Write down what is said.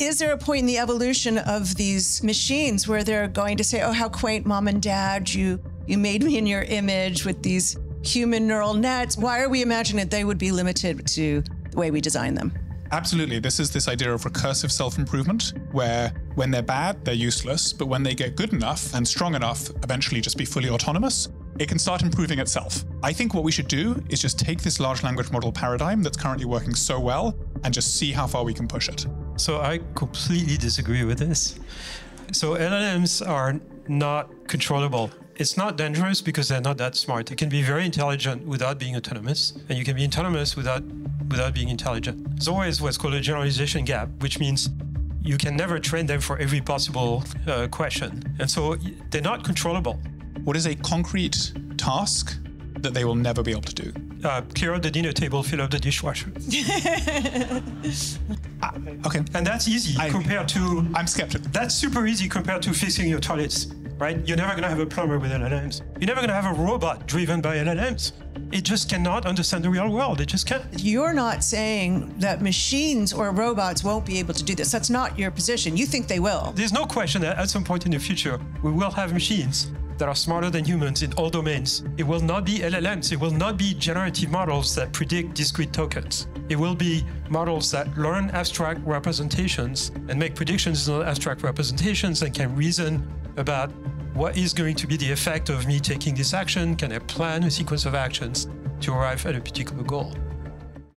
is there a point in the evolution of these machines where they're going to say, "Oh, how quaint, mom and dad, you you made me in your image with these human neural nets"? Why are we imagining that they would be limited to the way we design them? Absolutely. This is this idea of recursive self improvement, where when they're bad, they're useless, but when they get good enough and strong enough, eventually just be fully autonomous, it can start improving itself. I think what we should do is just take this large language model paradigm that's currently working so well and just see how far we can push it. So I completely disagree with this. So LLMs are not controllable. It's not dangerous because they're not that smart. They can be very intelligent without being autonomous, and you can be autonomous without without being intelligent. There's always what's called a generalization gap, which means you can never train them for every possible uh, question, and so they're not controllable. What is a concrete task that they will never be able to do? Uh, clear out the dinner table, fill up the dishwasher. Ah, okay. And that's easy I- compared to I'm skeptical. That's super easy compared to fixing your toilets, right? You're never gonna have a plumber with LLMs. You're never gonna have a robot driven by LLMs. It just cannot understand the real world. It just can't. You're not saying that machines or robots won't be able to do this. That's not your position. You think they will. There's no question that at some point in the future, we will have machines that are smarter than humans in all domains. It will not be LLMs. It will not be generative models that predict discrete tokens. It will be models that learn abstract representations and make predictions on abstract representations and can reason about what is going to be the effect of me taking this action. Can I plan a sequence of actions to arrive at a particular goal?